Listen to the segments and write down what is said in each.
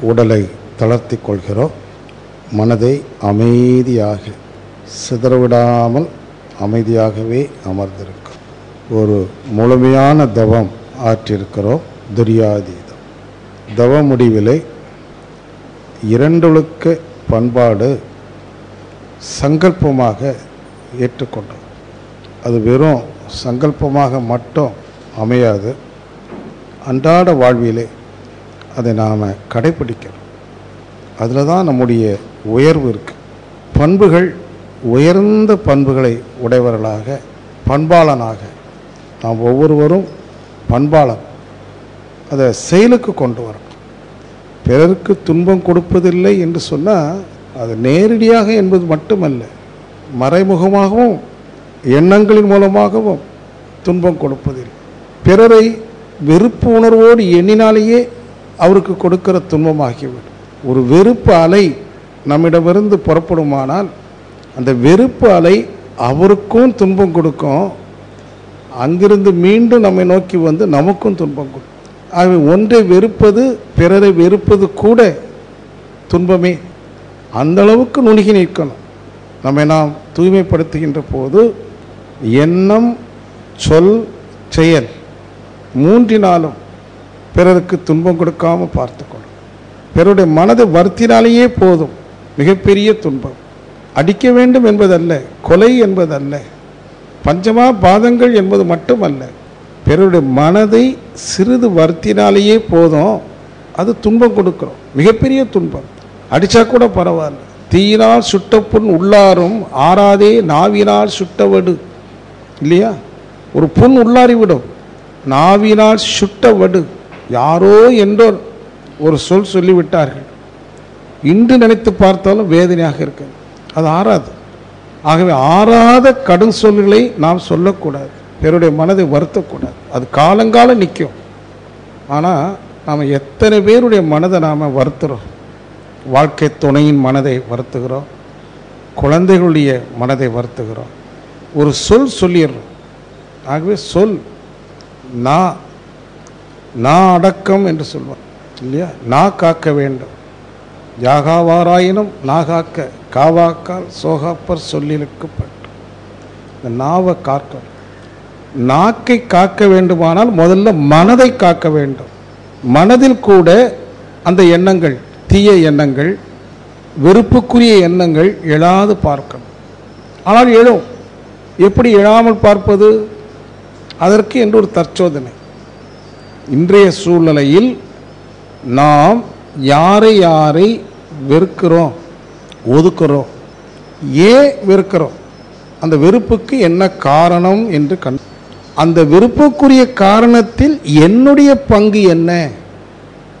உடலை தளர்த்தி கொள்கிறோம். மனதை அமைதியாக சிதறவிடாமல் அமைதியாகவே அமர்ந்திருக்கும். ஒரு முழுமையான தவம் ஆற்றிருக்கிறோம். துரியாதீதம். தவ முடிவிலே இரண்டொழுக்க பண்பாடு சங்கல்பமாக ஏற்றுக்கொண்டோம். அது வெறும் சங்கல்பமாக மட்டும் அமையாது. அன்றாட வாழ்விலே அதை நாம் கடைப்பிடிக்கிறோம் அதில் தான் நம்முடைய உயர்வு இருக்குது பண்புகள் உயர்ந்த பண்புகளை உடையவர்களாக பண்பாளனாக நாம் ஒவ்வொருவரும் பண்பாளன் அதை செயலுக்கு கொண்டு வரணும். பிறருக்கு துன்பம் கொடுப்பதில்லை என்று சொன்னால் அது நேரடியாக என்பது மட்டுமல்ல மறைமுகமாகவும் எண்ணங்களின் மூலமாகவும் துன்பம் கொடுப்பதில்லை. பிறரை வெறுப்பு உணர்வோடு எண்ணினாலேயே அவருக்கு கொடுக்கிற துன்பமாகிவிடும். ஒரு வெறுப்பு அலை நம்மிடமிருந்து புறப்படுமானால் அந்த வெறுப்பு அலை அவருக்கும் துன்பம் கொடுக்கும். அங்கிருந்து மீண்டும் நம்மை நோக்கி வந்து நமக்கும் துன்பம் கொடுக்கும் ஆகவே ஒன்றை வெறுப்பது பிறரை வெறுப்பது கூட துன்பமே. அந்த அளவுக்கு நுணுகி நிற்கணும். நம்மை நாம் தூய்மைப்படுத்துகின்ற போது எண்ணம் சொல் செயல் மூன்றினாலும் பிறருக்கு துன்பம் கொடுக்காமல் பார்த்துக்கணும் பிறருடைய மனதை வருத்தினாலேயே போதும். மிகப்பெரிய துன்பம். அடிக்க வேண்டும் என்பதல்ல கொலை என்பதல்ல பஞ்சமா பாதங்கள் என்பது மட்டுமல்ல. பிறருடைய மனதை சிறிது வருத்தினாலேயே போதும். அது துன்பம் கொடுக்குறோம். மிகப்பெரிய துன்பம். அடித்தா கூட பரவாயில்ல. தீயினால் சுட்ட புண் உள்ளாரும் ஆறாதே நாவினால் சுட்டவடு. இல்லையா? ஒரு புண் உள்ளாரி விடும் நாவினால் சுட்ட வடு யாரோ என்றோர் ஒரு சொல் சொல்லிவிட்டார்கள். இன்று நினைத்து பார்த்தாலும் வேதனையாக இருக்கு அது ஆறாது. ஆகவே ஆறாத கடும் சொல்களை நாம் சொல்லக்கூடாது. பிறருடைய மனதை வருத்தக்கூடாது. அது காலங்காலம் நிற்கும். ஆனால் நாம் எத்தனை பேருடைய மனதை நாம் வருத்துகிறோம் வாழ்க்கை துணையின் மனதை வருத்துகிறோம். குழந்தைகளுடைய மனதை வருத்துகிறோம். ஒரு சொல் சொல்லிடுறோம். ஆகவே சொல் நான் நான் அடக்கம் என்று சொல்வான் இல்லையா? நான் காக்க வேண்டும். யாகாவாராயினும் நாகாக்க காவாக்கால் சோகாப்பர் சொல்லிலுக்கப்பட்டு. இந்த நாவை காக்கணும். நாக்கை காக்க வேண்டுமானால் முதல்ல மனதை காக்க வேண்டும். மனதில் கூட அந்த எண்ணங்கள் தீய எண்ணங்கள் வெறுப்புக்குரிய எண்ணங்கள் எழாது பார்க்கணும். ஆனால் எழும். எப்படி எழாமல் பார்ப்பது? அதற்கு என்று ஒரு தற்சோதனை. இன்றைய சூழ்நிலையில் நாம் யாரை யாரை வெறுக்கிறோம்? ஒதுக்குறோம். ஏன் வெறுக்கிறோம்? அந்த வெறுப்புக்கு என்ன காரணம் என்று கண் அந்த வெறுப்புக்குரிய காரணத்தில் என்னுடைய பங்கு என்ன?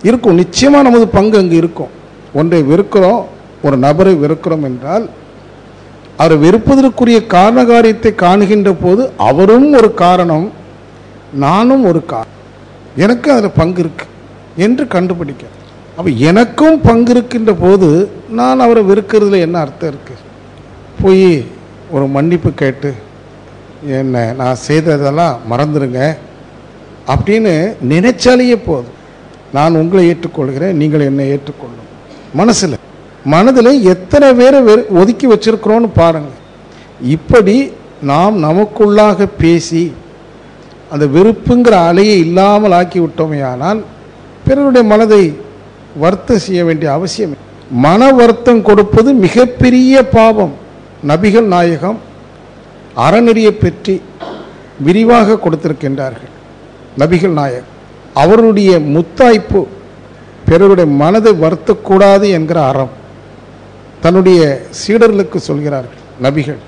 இருக்கும். நிச்சயமாக நமது பங்கு அங்கே இருக்கும். ஒன்றை வெறுக்கிறோம் ஒரு நபரை வெறுக்கிறோம் என்றால் அவர் வெறுப்பதற்குரிய காரண காரியத்தை காணுகின்ற போது அவரும் ஒரு காரணம் நானும் ஒரு காரணம். எனக்கு அதில் பங்கு இருக்கு என்று கண்டுபிடிக்க. அப்போ எனக்கும் பங்கு இருக்கின்ற போது நான் அவரை வெறுக்கிறதுல என்ன அர்த்தம் இருக்குது போய் ஒரு மன்னிப்பு கேட்டு என்ன நான் செய்ததெல்லாம் மறந்துடுங்க அப்படின்னு நினைச்சாலேயே போதும். நான் உங்களை ஏற்றுக்கொள்கிறேன் நீங்கள் என்னை ஏற்றுக்கொள்ளும். மனசில் மனதில் எத்தனை பேரை வெறு ஒதுக்கி வச்சிருக்கிறோன்னு பாருங்கள் இப்படி நாம் நமக்குள்ளாக பேசி அந்த வெறுப்புங்கிற அலையை இல்லாமல் ஆக்கி விட்டோமேயானால் பிறருடைய மனதை வருத்தம் செய்ய வேண்டிய அவசியம் மன வருத்தம் கொடுப்பது மிகப்பெரிய பாவம். நபிகள் நாயகம் அறநெறியை பற்றி விரிவாக கொடுத்திருக்கின்றார்கள். நபிகள் நாயகம் அவருடைய முத்தாய்ப்பு பிறருடைய மனதை வருத்தக்கூடாது என்கிற அறம் தன்னுடைய சீடர்களுக்கு சொல்கிறார்கள். நபிகள்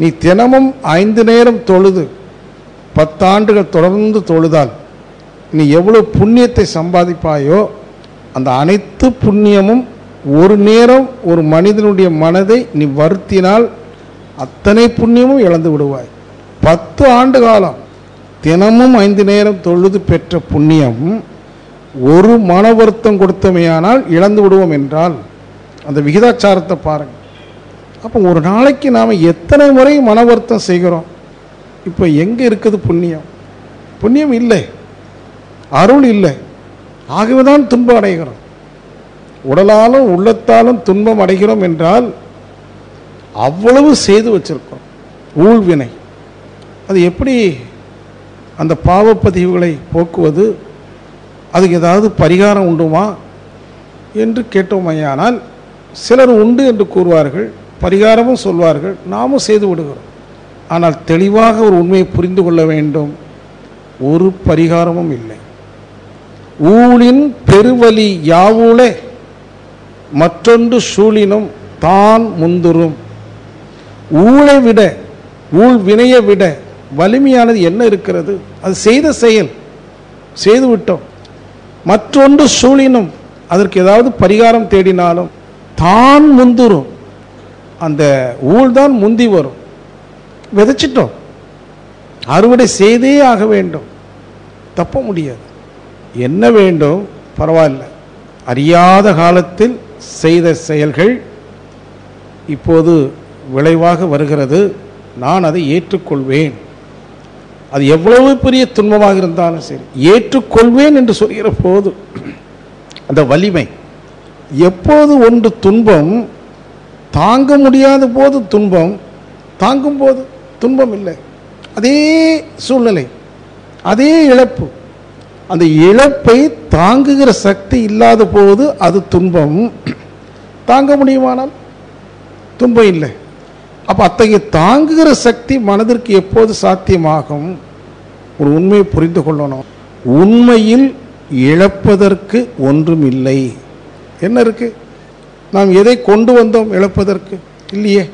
நீ தினமும் ஐந்து நேரம் தொழுது பத்தாண்டுகள் தொடர்ந்து தொழுதால் நீ எவ்வளோ புண்ணியத்தை சம்பாதிப்பாயோ அந்த அனைத்து புண்ணியமும் ஒரு நேரம் ஒரு மனிதனுடைய மனதை நீ வருத்தினால் அத்தனை புண்ணியமும் இழந்து விடுவாய். பத்து ஆண்டு காலம் தினமும் ஐந்து நேரம் தொழுது பெற்ற புண்ணியம் ஒரு மன வருத்தம் கொடுத்தமையானால் இழந்து விடுவோம் என்றால் அந்த விகிதாச்சாரத்தை பாருங்கள். அப்போ ஒரு நாளைக்கு நாம் எத்தனை முறை மன வருத்தம் செய்கிறோம்? இப்போ எங்கே இருக்குது புண்ணியம்? புண்ணியம் இல்லை. அருள் இல்லை. ஆகவே தான் துன்பம் அடைகிறோம். உடலாலும் உள்ளத்தாலும் துன்பம் அடைகிறோம் என்றால் அவ்வளவு செய்து வச்சிருக்கோம் ஊழ்வினை. அது எப்படி அந்த பாவப்பதிவுகளை போக்குவது? அதுக்கு ஏதாவது பரிகாரம் உண்டுமா? என்று கேட்டோமையானால் சிலர் உண்டு என்று கூறுவார்கள் பரிகாரமும் சொல்வார்கள் நாமும் செய்து விடுகிறோம். ஆனால் தெளிவாக ஒரு உண்மையை புரிந்து கொள்ள வேண்டும். ஒரு பரிகாரமும் இல்லை. ஊழின் பெருவலி யாவூலே மற்றொன்று சூழினும் தான் முந்துரும் ஊழை விட ஊழ் வினையை விட வலிமையானது என்ன இருக்கிறது? அது செய்த செயல் செய்துவிட்டோம் மற்றொன்று சூழினும் அதற்கு ஏதாவது பரிகாரம் தேடினாலும் தான் முந்துரும் அந்த ஊழ் தான் முந்தி வரும். விதைச்சிட்டோம். அறுவடை செய்தே ஆக வேண்டும். தப்ப முடியாது. என்ன வேண்டும்? பரவாயில்ல. அறியாத காலத்தில் செய்த செயல்கள் இப்போது விளைவாக வருகிறது. நான் அதை ஏற்றுக்கொள்வேன். அது எவ்வளவு பெரிய துன்பமாக இருந்தாலும் சரி ஏற்றுக்கொள்வேன் என்று சொல்கிற போது அந்த வலிமை எப்போது ஒன்று துன்பம் தாங்க முடியாத போது துன்பம் தாங்கும் போது துன்பம் இல்லை அதே சூழ்நிலை அதே இழப்பு. அந்த இழப்பை தாங்குகிற சக்தி இல்லாத போது அது துன்பம். தாங்க முடியுமானால்? துன்பம் இல்லை. அப்போ அத்தகைய தாங்குகிற சக்தி மனதிற்கு எப்போது சாத்தியமாகும்? ஒரு உண்மையை புரிந்து கொள்ளணும். உண்மையில் இழப்பதற்கு ஒன்றும் இல்லை என்ன இருக்கு? நாம் எதை கொண்டு வந்தோம் இழப்பதற்கு? இல்லையே.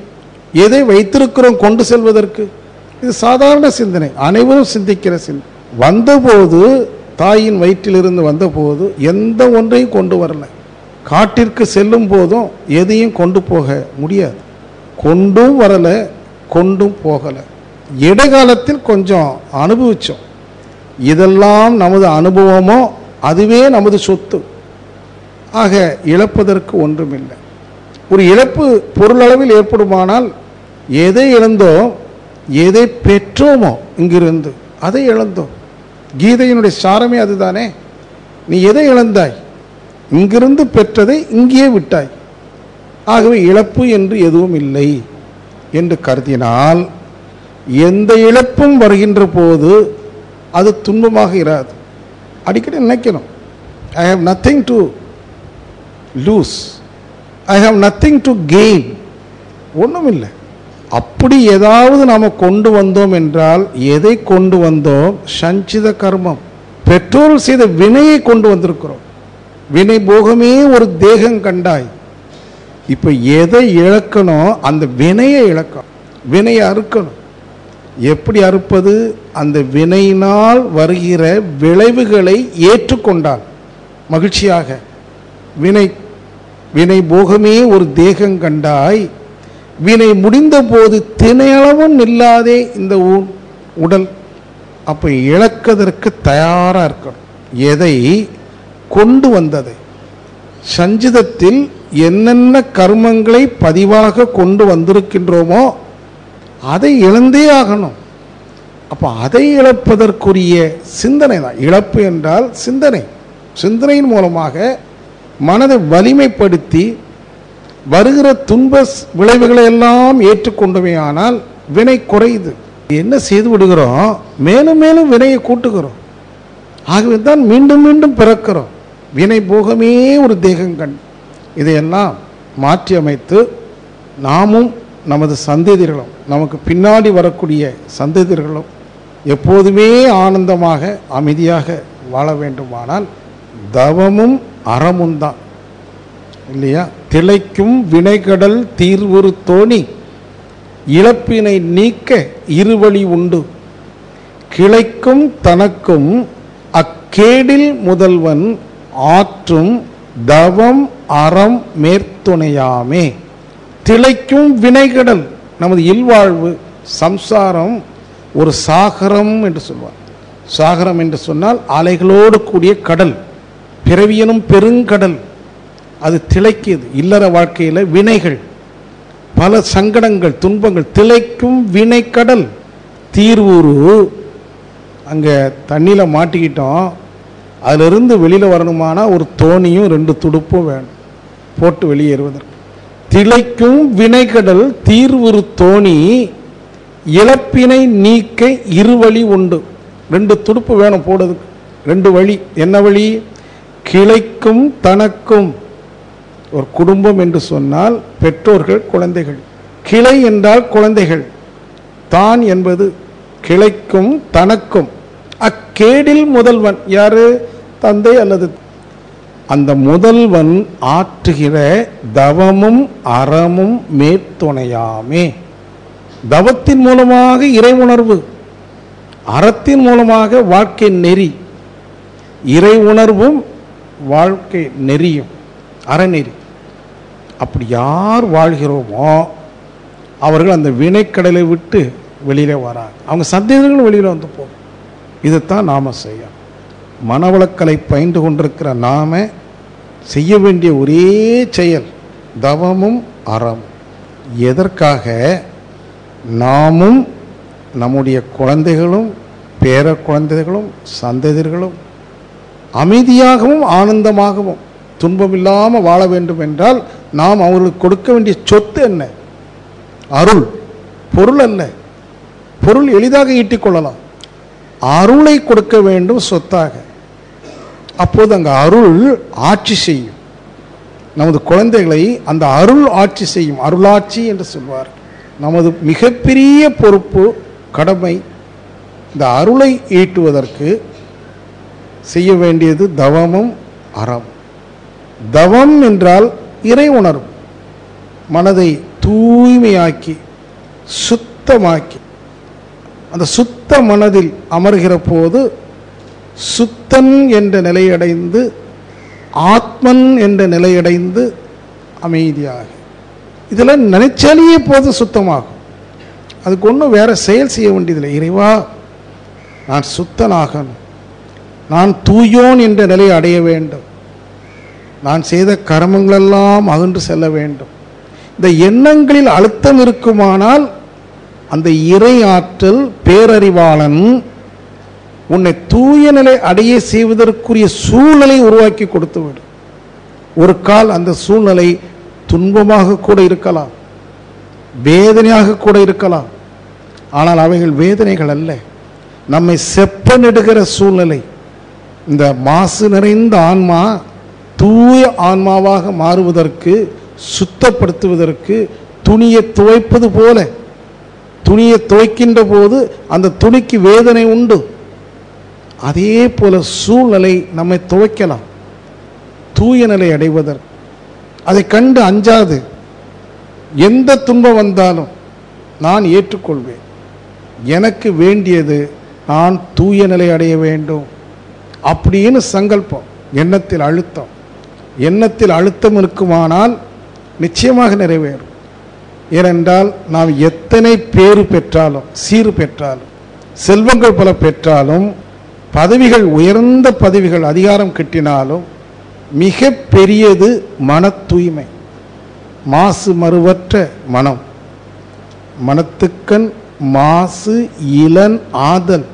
எதை வைத்திருக்கிறோம் கொண்டு செல்வதற்கு? இது சாதாரண சிந்தனை. அனைவரும் சிந்திக்கிற சிந்தனை. வந்தபோது தாயின் வயிற்றிலிருந்து வந்தபோது எந்த ஒன்றையும் கொண்டு வரல. காட்டிற்கு செல்லும் போதும் எதையும் கொண்டு போக முடியாது. கொண்டும் வரலை கொண்டும் போகலை. இடைக்காலத்தில் கொஞ்சம் அனுபவித்தோம் இதெல்லாம் நமது அனுபவமோ? அதுவே நமது சொத்து. ஆக இழப்பதற்கு ஒன்றுமில்லை. ஒரு இழப்பு பொருளளவில் ஏற்படுமானால் எதை இழந்தோம் எதை பெற்றோமோ இங்கிருந்து அதை இழந்தோம் கீதையினுடைய சாரமே அதுதானே. நீ எதை இழந்தாய்? இங்கிருந்து பெற்றதை இங்கேயே விட்டாய். ஆகவே இழப்பு என்று எதுவும் இல்லை என்று கருதினால் எந்த இழப்பும் வருகின்ற போது அது துன்பமாக இராது. அடிக்கடி நினைக்கணும். I have nothing to lose I have nothing to gain ஒன்றும் இல்லை அப்படி ஏதாவது நாம் கொண்டு வந்தோம் என்றால் எதை கொண்டு வந்தோம்? சஞ்சித கர்மம். பெற்றோர் செய்த வினையை கொண்டு வந்திருக்கிறோம். வினை போகமே ஒரு தேகம் கண்டாய். இப்போ எதை இழக்கணும்? அந்த வினையை இழக்கணும். வினையை அறுக்கணும். எப்படி அறுப்பது? அந்த வினையினால் வருகிற விளைவுகளை ஏற்றுக்கொண்டால். மகிழ்ச்சியாக. வினை வினை போகமே ஒரு தேகம் கண்டாய். வினை முடிந்தபோது தினையளவும் இல்லாதே நில்லாதே இந்த உடல். அப்போ இழக்கதற்கு தயாராக இருக்கணும். எதை கொண்டு வந்ததை? சஞ்சிதத்தில் என்னென்ன கர்மங்களை பதிவாக கொண்டு வந்திருக்கின்றோமோ அதை இழந்தே ஆகணும். அப்போ அதை இழப்பதற்குரிய சிந்தனை தான். இழப்பு என்றால் சிந்தனை. சிந்தனையின் மூலமாக மனதை வலிமைப்படுத்தி வருகிற துன்ப விளைவுகளை எல்லாம் ஏற்றுக்கொண்டவே ஆனால் வினை குறையுது. என்ன செய்து விடுகிறோம்? மேலும் மேலும் வினையை கூட்டுகிறோம். ஆகவே தான் மீண்டும் மீண்டும் பிறக்கிறோம். வினை போகமே ஒரு தேகங்கண் இதையெல்லாம் மாற்றி அமைத்து நாமும் நமது சந்ததிகளும் நமக்கு பின்னாடி வரக்கூடிய சந்ததிகளும் எப்போதுமே ஆனந்தமாக அமைதியாக வாழ வேண்டுமானால் தவமும் அறமும் தான். இல்லையா? திளைக்கும் வினைகடல் தீர்வுறு தோணி இழப்பினை நீக்க இருவழி உண்டு. கிளைக்கும் தனக்கும் அக்கேடில் முதல்வன் ஆற்றும் தவம் அறம் மேற்துணையாமே. திளைக்கும் வினைகடல் நமது இல்வாழ்வு சம்சாரம் ஒரு சாகரம் என்று சொல்வார். சாகரம் என்று சொன்னால் அலைகளோடு கூடிய கடல் பிறவியனும் பெருங்கடல். அது திளைக்குது. இல்லற வாழ்க்கையில் வினைகள் பல சங்கடங்கள் துன்பங்கள் திளைக்கும் வினைக்கடல். தீர்வுரு அங்கே தண்ணியில் மாட்டிக்கிட்டோம். அதிலிருந்து வெளியில் வரணுமானா ஒரு தோணியும் ரெண்டு துடுப்பும் வேணும். போட்டு வெளியேறுவதற்கு திளைக்கும் வினைக்கடல் தீர்வுரு தோணி இழப்பினை நீக்க இருவழி உண்டு. ரெண்டு துடுப்பு வேணும் போடுறதுக்கு. ரெண்டு வழி. என்ன வழி? கிளைக்கும் தனக்கும். ஒரு குடும்பம் என்று சொன்னால் பெற்றோர்கள் குழந்தைகள். கிளை என்றால் குழந்தைகள். தான் என்பது கிளைக்கும் தனக்கும். அக்கேடில் முதல்வன். யாரு? தந்தை அல்லது அந்த முதல்வன் ஆற்றுகிற தவமும் அறமும் மேற்துணையாமே. தவத்தின் மூலமாக இறை உணர்வு அறத்தின் மூலமாக வாழ்க்கை நெறி. இறை உணர்வும் வாழ்க்கை நெறியும் அறநெறி. அப்படி யார் வாழ்கிறோமோ அவர்கள் அந்த வினைக்கடலை விட்டு வெளியில் வராங்க. அவங்க சந்தேகங்களும் வெளியில் வந்து போகும். இதைத்தான் நாம் செய்யணும். மனவளக்கலை பயின்று கொண்டிருக்கிற நாம செய்ய வேண்டிய ஒரே செயல் தவமும் அறமும். எதற்காக? நாமும் நம்முடைய குழந்தைகளும் பேர குழந்தைகளும் சந்ததிர்களும் அமைதியாகவும் ஆனந்தமாகவும் துன்பமில்லாமல் வாழ வேண்டும் என்றால் நாம் அவர்களுக்கு கொடுக்க வேண்டிய சொத்து என்ன? அருள் பொருள் அல்ல பொருள் எளிதாக ஈட்டிக்கொள்ளலாம் அருளை கொடுக்க வேண்டும் சொத்தாக. அப்போது அங்கே அருள் ஆட்சி செய்யும். நமது குழந்தைகளை அந்த அருள் ஆட்சி செய்யும். அருளாட்சி என்று சொல்வார். நமது மிகப்பெரிய பொறுப்பு கடமை இந்த அருளை ஈட்டுவதற்கு செய்ய வேண்டியது தவமும் அறம். தவம் என்றால் இறை உணர்வு. மனதை தூய்மையாக்கி சுத்தமாக்கி. அந்த சுத்த மனதில் அமர்கிற போது சுத்தன் என்ற நிலையடைந்து ஆத்மன் என்ற நிலையடைந்து அமைதியாக. இதெல்லாம் நினைச்சாலேயே போது சுத்தமாகும். அதுக்கு ஒன்றும் வேற செயல் செய்ய வேண்டியதில்லை. இறைவா நான் சுத்தனாகணும். நான் தூயோன் என்ற நிலையை அடைய வேண்டும். நான் செய்த கர்மங்களெல்லாம் அகன்று செல்ல வேண்டும். இந்த எண்ணங்களில் அழுத்தம் இருக்குமானால் அந்த இறை ஆற்றல் பேரறிவாளன் உன்னை தூய நிலை அடைய செய்வதற்குரிய சூழ்நிலை உருவாக்கி கொடுத்துவிடும் ஒரு கால் அந்த சூழ்நிலை துன்பமாக கூட இருக்கலாம் வேதனையாக கூட இருக்கலாம். ஆனால் அவைகள் வேதனைகள் அல்ல. நம்மை செப்பனிடுகிற சூழ்நிலை இந்த மாசு நிறைந்த ஆன்மா தூய ஆன்மாவாக மாறுவதற்கு சுத்தப்படுத்துவதற்கு துணியை துவைப்பது போல துணியை துவைக்கின்ற போது அந்த துணிக்கு வேதனை உண்டு. அதே போல சூழ்நிலை நம்மை துவைக்கலாம். தூய நிலை அடைவதற்கு. அதை கண்டு அஞ்சாது. எந்த துன்பம் வந்தாலும் நான் ஏற்றுக்கொள்வேன். எனக்கு வேண்டியது நான் தூய நிலை அடைய வேண்டும். அப்படின்னு சங்கல்பம் எண்ணத்தில் அழுத்தம். எண்ணத்தில் அழுத்தம் இருக்குமானால் நிச்சயமாக நிறைவேறும். ஏனென்றால் நாம் எத்தனை பேறு பெற்றாலும் சீறு பெற்றாலும் செல்வங்கள் பல பெற்றாலும் பதவிகள் உயர்ந்த பதவிகள் அதிகாரம் கிட்டினாலும் மிக பெரியது மன தூய்மை மாசு மறுவற்ற மனம். மனத்துக்கண் மாசு இளன் ஆதல்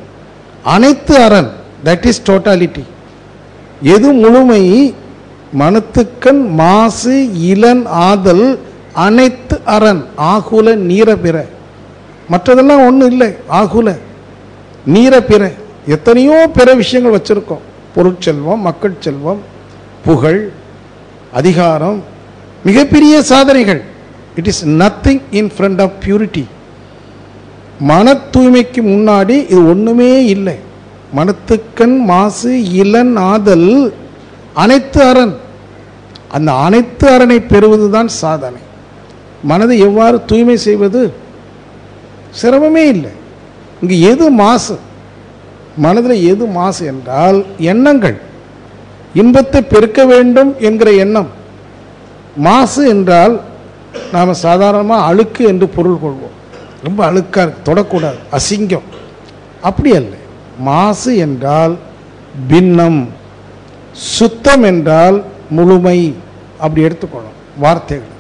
அனைத்து அரண் தட் இஸ் டோட்டாலிட்டி எது முழுமை மனத்துக்கண் மாசு இளன் ஆதல் அனைத்து அரண் ஆகுல நீர பிற மற்றதெல்லாம் ஒன்றும் இல்லை ஆகுல. நீர பிற எத்தனையோ பிற விஷயங்கள் வச்சுருக்கோம். பொருட்செல்வம் மக்கள் செல்வம் புகழ் அதிகாரம் மிகப்பெரிய சாதனைகள். It is nothing in front of purity மன தூய்மைக்கு முன்னாடி இது ஒன்றுமே இல்லை. மனத்துக்கண் மாசு இளன் ஆதல் அனைத்து அரண். அந்த அனைத்து அரணை பெறுவதுதான் சாதனை. மனதை எவ்வாறு தூய்மை செய்வது? சிரமமே இல்லை. இங்கு எது மாசு? மனதில் எது மாசு என்றால் எண்ணங்கள். இன்பத்தை பெருக்க வேண்டும் என்கிற எண்ணம். மாசு என்றால் நாம் சாதாரணமாக அழுக்கு என்று பொருள் கொள்வோம். ரொம்ப அழுக்கா இருக்கு, தொடக்கூடாது அசிங்கம். அப்படி அல்ல. மாசு என்றால் பின்னம் சுத்தம் என்றால் முழுமை. அப்படி எடுத்துக்கணும் வார்த்தைகள்.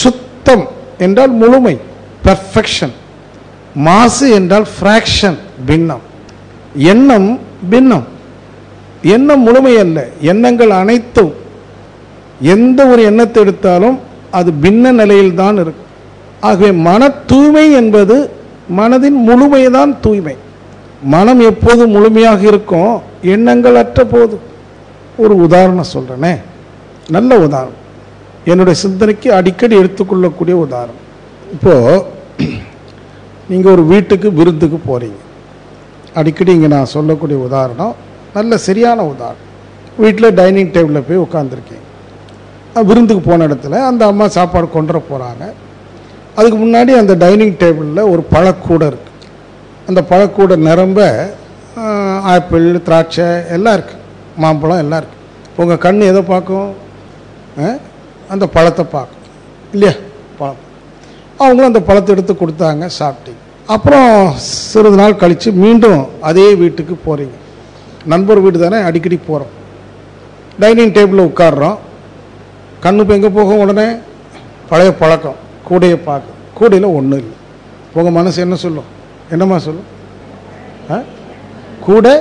சுத்தம் என்றால் முழுமை பெர்ஃபெக்ஷன் மாசு என்றால் ஃப்ராக்ஷன் பின்னம். எண்ணம் பின்னம். எண்ணம் முழுமை அல்ல எண்ணங்கள் அனைத்தும். எந்த ஒரு எண்ணத்தை எடுத்தாலும் அது பின்ன நிலையில் தான் இருக்கும் ஆகவே மன தூய்மை என்பது மனதின் முழுமைதான் தூய்மை. மனம் எப்போது முழுமையாக இருக்கும் எண்ணங்கள் அற்ற போதும் ஒரு உதாரணம் சொல்கிறேனே நல்ல உதாரணம். என்னுடைய சிந்தனைக்கு அடிக்கடி எடுத்துக்கொள்ளக்கூடிய உதாரணம். இப்போது நீங்கள் ஒரு வீட்டுக்கு விருந்துக்கு போகிறீங்க அடிக்கடி இங்கே நான் சொல்லக்கூடிய உதாரணம் நல்ல சரியான உதாரணம். வீட்டில் டைனிங் டேபிளில் போய் உட்காந்துருக்கீங்க விருந்துக்கு போன இடத்துல அந்த அம்மா சாப்பாடு கொண்டு போகிறாங்க அதுக்கு முன்னாடி அந்த டைனிங் டேபிளில் ஒரு பழக்கூடை இருக்குது அந்த பழக்கூடை நிரம்ப ஆப்பிள் திராட்சை எல்லாம் இருக்குது மாம்பழம் எல்லாம் இருக்குது உங்கள் கண் எதை பார்க்கும்? அந்த பழத்தை பார்க்கும். இல்லையா? பழம். அவங்களும் அந்த பழத்தை எடுத்து கொடுத்தாங்க சாப்பிட்டீங்க அப்புறம் சிறிது நாள் கழித்து மீண்டும் அதே வீட்டுக்கு போகிறீங்க நண்பர் வீடு தானே? அடிக்கடி போகிறோம் டைனிங் டேபிளில் உட்காடுறோம் கண்ணு இப்போ எங்கே போகும் உடனே? பழைய பழக்கம். கூடையை பார்க்கும். கூடையில் ஒன்றும் இல்லை. உங்கள் மனசு என்ன சொல்லும்? என்னம்மா சொல்லும்? ஆ? கூடை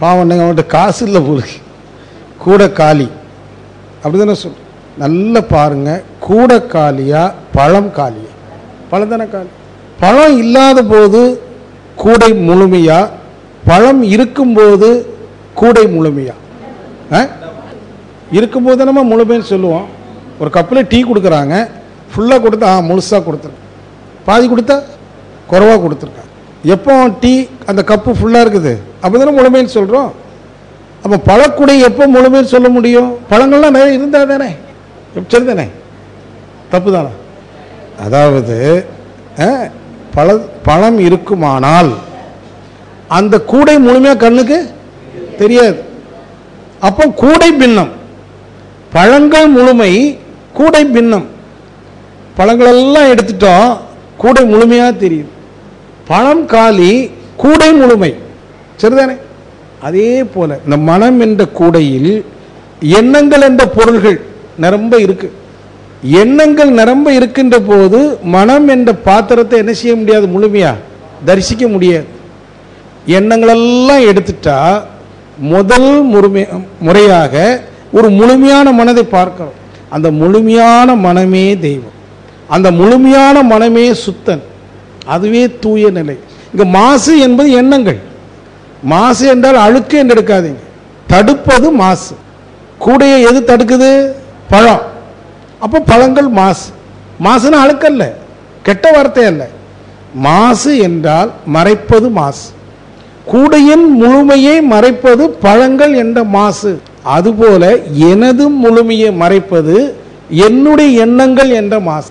பாவம் நீங்கள் அவன்கிட்ட காசு இல்லை போலுக்கு. கூட காலி. அப்படி தானே சொல் நல்லா பாருங்க கூட காலியா பழம் காலியா? பழம் தானே காலி. பழம் இல்லாத போது கூடை முழுமையா? பழம் இருக்கும்போது கூடை முழுமையா? ஆ? இருக்கும்போது நம்ம முழுமைன்னு சொல்லுவோம். ஒரு கப்பில் டீ கொடுக்குறாங்க ஃபுல்லாக கொடுத்தா ஆ முழுசாக கொடுத்துருங்க பாதி கொடுத்தா குறவாக கொடுத்துருக்காங்க. எப்போ டீ அந்த கப்பு ஃபுல்லாக இருக்குது? அப்போ தானே முழுமைன்னு சொல்கிறோம் அப்போ பழக்குடை எப்போ முழுமைன்னு சொல்ல முடியும்? பழங்கள்லாம் நிறைய இருந்தால் தானே? சரி தானே தப்பு தானே அதாவது அஹ், பழ பழம் இருக்குமானால் அந்த கூடை முழுமையாக கண்ணுக்கு தெரியாது. அப்போ கூடை பின்னம். பழங்கள் முழுமை கூடை பின்னம். பழங்களெல்லாம் எடுத்துட்டோம் கூடை முழுமையாக தெரியுது பழம் காலி கூடை முழுமை. சரிதானே? அதே போல இந்த மனம் என்ற கூடையில் எண்ணங்கள் என்ற பொருள்கள் நிரம்ப இருக்கு. எண்ணங்கள் நிரம்ப இருக்கின்ற போது மனம் என்ற பாத்திரத்தை என்ன செய்ய முடியாது முழுமையா? தரிசிக்க முடியாது. எண்ணங்களெல்லாம் எடுத்துட்டா முதல் முழுமை முறையாக ஒரு முழுமையான மனதை பார்க்கிறோம். அந்த முழுமையான மனமே தெய்வம். அந்த முழுமையான மனமே சுத்தன். அதுவே தூய நிலை. இங்க மாசு என்பது எண்ணங்கள். மாசு என்றால் அழுக்கு என்று எடுக்காதீங்க. தடுப்பது மாசு. கூடையை எது தடுக்குது? பழம். அப்போ பழங்கள் மாசு. மாசுன்னா அழுக்கல்ல. கெட்ட வார்த்தை அல்ல. மாசு என்றால் மறைப்பது மாசு. கூடையின் முழுமையை மறைப்பது பழங்கள் என்ற மாசு. அதுபோல எனது முழுமையை மறைப்பது என்னுடைய எண்ணங்கள் என்ற மாசு.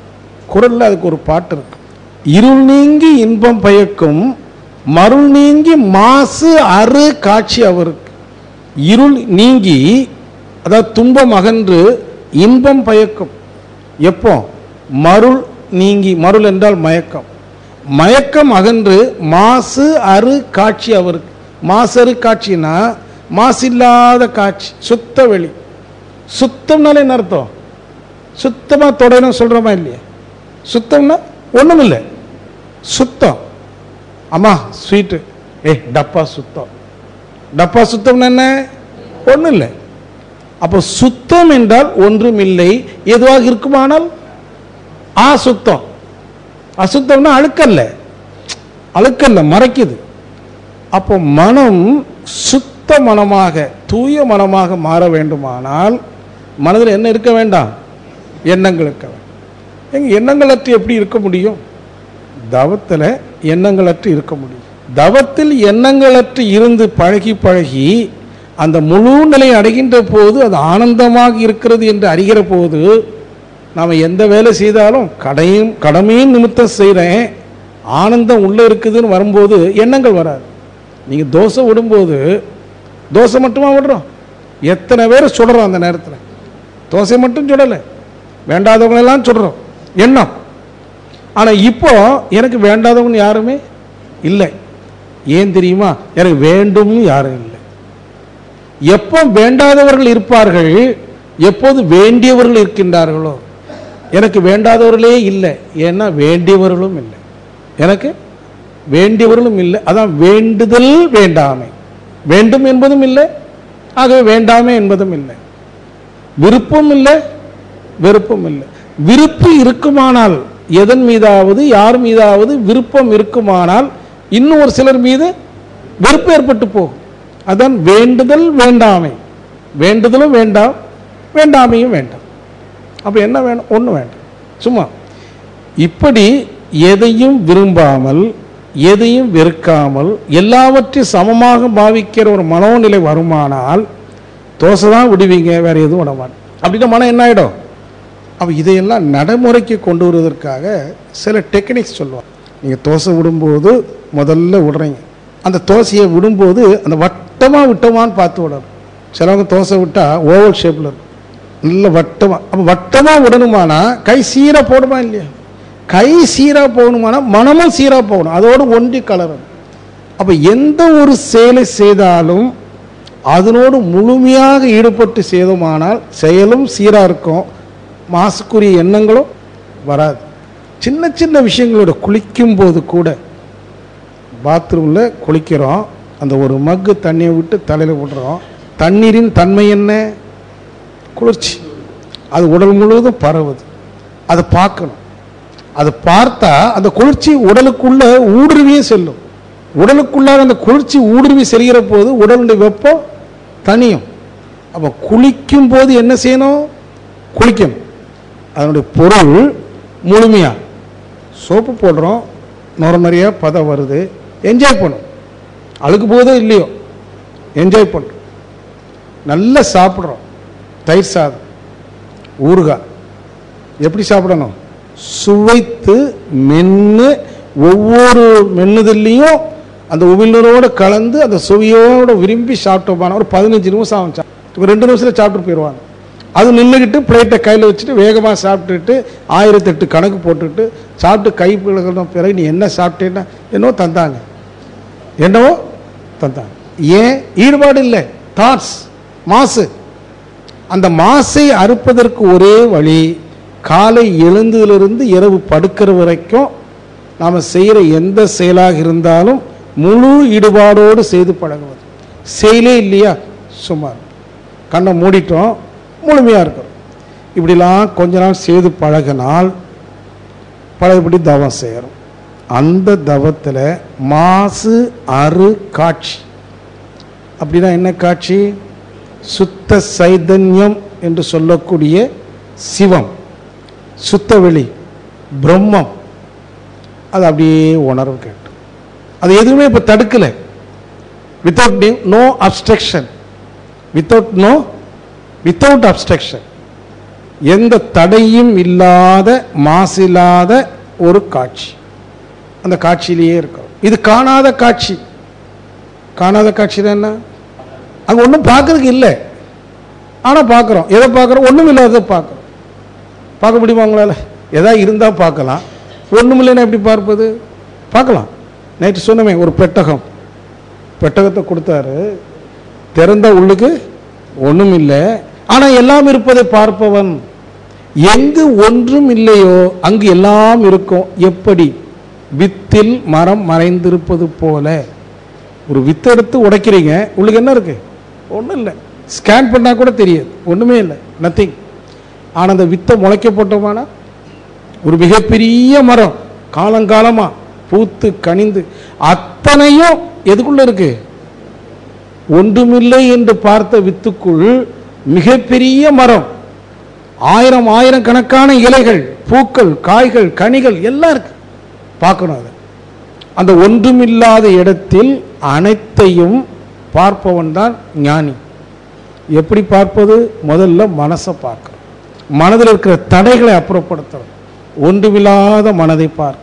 குரல்ல அதுக்கு ஒரு பாட்டு இருக்கு. இருள் நீங்கி இன்பம் பயக்கும் மருள் நீங்கி மாசு அறு காட்சி அவருக்கு. இருள் நீங்கி அதாவது துன்பம் அகன்று இன்பம் பயக்கும். எப்போ? மருள் நீங்கி மருள் என்றால் மயக்கம். மயக்கம் அகன்று மாசு அறு காட்சி அவருக்கு. மாசு அறு காட்சினா மாசில்லாத காட்சி சுத்த வெளி. சுத்தம்னாலே என்ன அர்த்தம்? சுத்தமாக தொடரும் சொல்கிறோமா இல்லையா? சுத்தம்னா ஒன்றும் இல்லை சுத்தம். அம்மா ஸ்வீட்டு ஏய் டப்பா சுத்தம். டப்பா சுத்தம்னா என்ன? ஒன்றும் இல்லை அப்போ சுத்தம் என்றால் ஒன்றும் இல்லை எதுவாக இருக்குமானால்? ஆ சுத்தம் அசுத்தம்னா அழுக்கல்ல. அழுக்கல்ல மறைக்குது. அப்போ மனம் சுத்த மனமாக தூய மனமாக மாற வேண்டுமானால் மனதில் என்ன இருக்க வேண்டாம்? எண்ணங்கள் இருக்க வேண்டும். எங்கள் எண்ணங்களற்று எப்படி இருக்க முடியும்? தவத்தில் எண்ணங்களற்று இருக்க முடியும். தவத்தில் எண்ணங்களற்று இருந்து பழகி பழகி அந்த முழு நிலை அடைகின்ற போது அது ஆனந்தமாக இருக்கிறது என்று அறிகிற போது நாம் எந்த வேலை செய்தாலும் கடையும் கடமையும் நிமித்தம் செய்கிறேன் ஆனந்தம் உள்ளே இருக்குதுன்னு வரும்போது எண்ணங்கள் வராது. நீங்கள் தோசை விடும்போது தோசை மட்டுமா விடுறோம்? எத்தனை பேர் சுடுறோம் அந்த நேரத்தில்? தோசை மட்டும் சுடலை. வேண்டாதவங்களெல்லாம் சுடுறோம். எண்ணம். ஆனால் இப்போ எனக்கு வேண்டாதவங்க யாருமே இல்லை. ஏன் தெரியுமா? எனக்கு வேண்டும் யாரும் இல்லை. எப்போ வேண்டாதவர்கள் இருப்பார்கள்? எப்போது வேண்டியவர்கள் இருக்கின்றார்களோ? எனக்கு வேண்டாதவர்களே இல்லை. ஏன்னா வேண்டியவர்களும் இல்லை. எனக்கு வேண்டியவர்களும் இல்லை. அதான் வேண்டுதல் வேண்டாமை. வேண்டும் என்பதும் இல்லை. ஆகவே வேண்டாமை என்பதும் இல்லை. விருப்பம் இல்லை வெறுப்பும் இல்லை. விருப்பு இருக்குமானால் எதன் மீதாவது யார் மீதாவது விருப்பம் இருக்குமானால் இன்னும் ஒரு சிலர் மீது வெறுப்பு ஏற்பட்டு போகும். அதான் வேண்டுதல் வேண்டாமை. வேண்டுதலும் வேண்டாம் வேண்டாமையும் வேண்டாம். அப்போ என்ன வேணும் ஒன்றும் வேண்டாம். சும்மா. இப்படி எதையும் விரும்பாமல் எதையும் வெறுக்காமல் எல்லாவற்றையும் சமமாக பாவிக்கிற ஒரு மனோநிலை வருமானால் தோசை தான் விடுவீங்க வேற எதுவும் விடமாட்டேன் அப்படின்னா மனம் என்ன ஆகிடும் அப்போ இதையெல்லாம் நடைமுறைக்கு கொண்டு வருவதற்காக சில டெக்னிக்ஸ் சொல்லுவாங்க. நீங்கள் தோசை விடும்போது முதல்ல விடுறீங்க. அந்த தோசையை விடும்போது அந்த வட்டமாக விட்டோமான்னு பார்த்து விடணும். சிலவங்க தோசை விட்டால் ஓவல் ஷேப்பில் இருக்கும். நல்ல வட்டமாக அப்போ வட்டமாக விடணுமானா கை சீராக போடுமா இல்லையா? கை சீராக போகணுமானா மனமும் சீராக போகணும். அதோடு ஒன்றி கலரும் அப்போ எந்த ஒரு செயலை செய்தாலும் அதனோடு முழுமையாக ஈடுபட்டு செய்தோமானால் செயலும் சீராக இருக்கும். மாசுக்குரிய எண்ணங்களும் வராது. சின்ன சின்ன விஷயங்களோட குளிக்கும் போது கூட பாத்ரூமில் குளிக்கிறோம். அந்த ஒரு மக்கு தண்ணியை விட்டு தலையில் விடுறோம். தண்ணீரின் தன்மை என்ன? குளிர்ச்சி. அது உடல் முழுவதும் பரவுது. அதை பார்க்கணும். அதை பார்த்தா அந்த குளிர்ச்சி உடலுக்குள்ள ஊடுருவியே செல்லும். உடலுக்குள்ளாக அந்த குளிர்ச்சி ஊடுருவி செல்கிற போது உடலுடைய வெப்பம் தனியும் அப்போ குளிக்கும் போது என்ன செய்யணும்? குளிக்கணும். அதனுடைய பொருள் முழுமையாக சோப்பு போடுறோம் நுர நிறையா பதம் வருது என்ஜாய் பண்ணும். அழுக்கு போதோ இல்லையோ? என்ஜாய் பண்ணுறோம் நல்லா சாப்பிட்றோம். தயிர் சாதம் ஊறுகாய். எப்படி சாப்பிடணும்? சுவைத்து மென்று ஒவ்வொரு மென்னுதல்லையும் அந்த உமிழ்நீரோடு கலந்து அந்த சுவையோடு விரும்பி சாப்பிட்டோம்னா ஒரு பதினஞ்சு நிமிஷம் ஆகும் இப்போ ரெண்டு நிமிஷத்தில் சாப்பிட்டு போயிடுவாங்க. அது நின்றுக்கிட்டு பிளேட்டை கையில் வச்சுட்டு வேகமாக சாப்பிட்டுட்டு ஆயிரத்தெட்டு கணக்கு போட்டுட்டு சாப்பிட்டு கை பிழகின பிறகு நீ என்ன சாப்பிட்டேன்னா என்னவோ தந்தாங்க. என்னவோ தந்தாங்க. ஏன்? ஈடுபாடு இல்லை. தாட்ஸ் மாசு. அந்த மாசை அறுப்பதற்கு ஒரே வழி காலை எழுந்ததிலிருந்து இரவு படுக்கிற வரைக்கும் நாம் செய்கிற எந்த செயலாக இருந்தாலும் முழு ஈடுபாடோடு செய்து பழகுவது. செயலே இல்லையா? சுமார் கண்ணை மூடிட்டோம். முழுமையாக இருக்கும் இப்படிலாம் கொஞ்ச நாள் செய்து பழகினால் பழையபடி தவம் செய்கிறோம் அந்த தவத்தில் மாசு அறு காட்சி. அப்படின்னா என்ன காட்சி? சுத்த சைதன்யம் என்று சொல்லக்கூடிய சிவம். சுத்த வெளி பிரம்மம். அது அப்படியே உணர்வு கேட்டு. அது எதுவுமே இப்போ தடுக்கலை. Without no obstruction without no without obstruction எந்த தடையும் இல்லாத மாசில்லாத ஒரு காட்சி. அந்த காட்சியிலேயே இருக்கும் இது காணாத காட்சி. காணாத காட்சி என்ன? அங்கே ஒன்றும் பார்க்கறதுக்கு இல்லை. ஆனால் பார்க்குறோம். எதை பார்க்குறோம்? ஒன்றும் இல்லாத பார்க்குறோம். பார்க்க முடியுமா உங்களால்? எதாவது இருந்தால் பார்க்கலாம். ஒன்றும் இல்லைன்னா எப்படி பார்ப்பது? பார்க்கலாம். நேற்று சொன்னமே ஒரு பெட்டகம். பெட்டகத்தை கொடுத்தாரு. திறந்த உள்ளுக்கு ஒன்றும் இல்லை. ஆனால் எல்லாம் இருப்பதை பார்ப்பவன். எங்கு ஒன்றும் இல்லையோ அங்கு எல்லாம் இருக்கும். எப்படி? வித்தில் மரம் மறைந்திருப்பது போல. ஒரு வித்தை எடுத்து உடைக்கிறீங்க உங்களுக்கு என்ன இருக்கு? ஒன்றும் இல்லை. ஸ்கேன் பண்ணால் கூட தெரியாது. ஒன்றுமே இல்லை. நத்திங் ஆனால் அந்த வித்தை முளைக்க போட்டோமானா ஒரு மிகப்பெரிய மரம். காலங்காலமாக பூத்து கனிந்து அத்தனையும் எதுக்குள்ளே இருக்கு? ஒன்றுமில்லை என்று பார்த்த வித்துக்குள் மிகப்பெரிய மரம். ஆயிரம் ஆயிரம் கணக்கான இலைகள் பூக்கள் காய்கள் கனிகள் எல்லாம் இருக்கு. பார்க்கணும் அதை. அந்த ஒன்றுமில்லாத இடத்தில் அனைத்தையும் பார்ப்பவன் தான் ஞானி. எப்படி பார்ப்பது? முதல்ல மனசை பார்க்கணும். மனதில் இருக்கிற தடைகளை அப்புறப்படுத்தணும். ஒன்றுமில்லாத மனதை பார்க்க.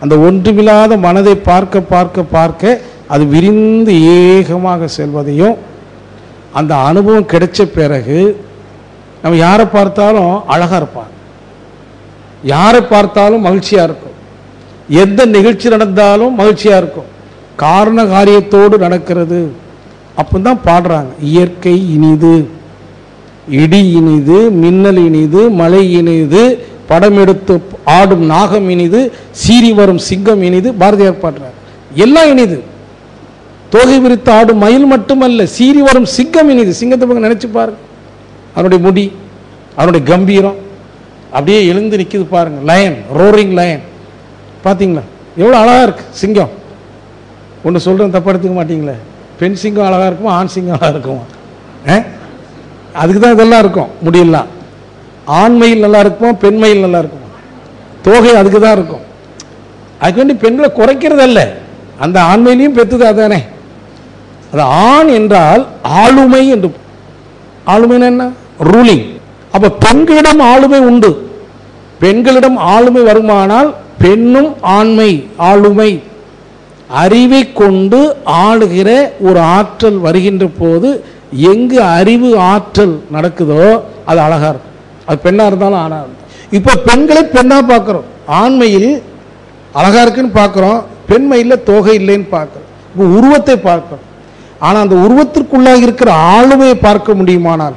அந்த ஒன்றுமில்லாத மனதை பார்க்க பார்க்க பார்க்க அது விரிந்து ஏகமாக செல்வதையும் அந்த அனுபவம் கிடைச்ச பிறகு நம்ம யாரை பார்த்தாலும் அழகாக இருப்பாங்க. யாரை பார்த்தாலும் மகிழ்ச்சியாக இருக்கும். எந்த நிகழ்ச்சி நடந்தாலும் மகிழ்ச்சியாக இருக்கும். காரண காரியத்தோடு நடக்கிறது. அப்போ தான் பாடுறாங்க. இயற்கை இனிது இடி இனிது மின்னல் இனிது மழை இனிது படம் எடுத்து ஆடும் நாகம் இனிது சீறி வரும் சிங்கம் இனிது பாரதியார் பாடுறார். எல்லாம் இனிது. தோகை விரித்து ஆடும் மயில் மட்டுமல்ல சீறி வரும் சிங்கம் இனிது சிங்கத்தை பக்கம் நினைச்சு பாருங்க அவனுடைய முடி அவனுடைய கம்பீரம் அப்படியே எழுந்து நிற்கிது பாருங்க. லயன் ரோரிங் லயன் பார்த்தீங்களா எவ்வளோ அழகாக இருக்கு சிங்கம். ஒன்று சொல்கிறேன் தப்பா எடுத்துக்க மாட்டிங்களே. பெண் சிங்கம் அழகாக இருக்குமா ஆண் சிங்கம் அழகாக இருக்குமா? ஆ? அதுக்கு தான் இதெல்லாம் இருக்கும் முடியலாம் ஆண்மையில் நல்லா இருக்குமா பெண்மையில் நல்லா இருக்குமா? தோகை அதுக்கு தான் இருக்கும். அதுக்கு வேண்டி பெண்களை குறைக்கிறதல்ல. அந்த ஆண்மையிலையும் பெற்றுது அதானே? அது ஆண் என்றால் ஆளுமை என்று. ஆளுமை என்ன? ரூலிங் அப்ப பெண்களிடம் ஆளுமை உண்டு. பெண்களிடம் ஆளுமை வருமானால் பெண்ணும் ஆண்மை ஆளுமை. அறிவை கொண்டு ஆளுகிற ஒரு ஆற்றல் வருகின்ற போது எங்கு அறிவு ஆற்றல் நடக்குதோ அது அழகா இருக்கும். அது பெண்ணா இருந்தாலும் ஆணா இருந்தாலும் இப்போ பெண்களை பெண்ணா பார்க்குறோம். ஆண்மையில் அழகா இருக்குன்னு பார்க்குறோம். பெண்மையில் தோகை இல்லைன்னு பார்க்குறோம். இப்போ உருவத்தை பார்க்குறோம். ஆனால் அந்த உருவத்திற்குள்ளாக இருக்கிற ஆளுமையை பார்க்க முடியுமானால்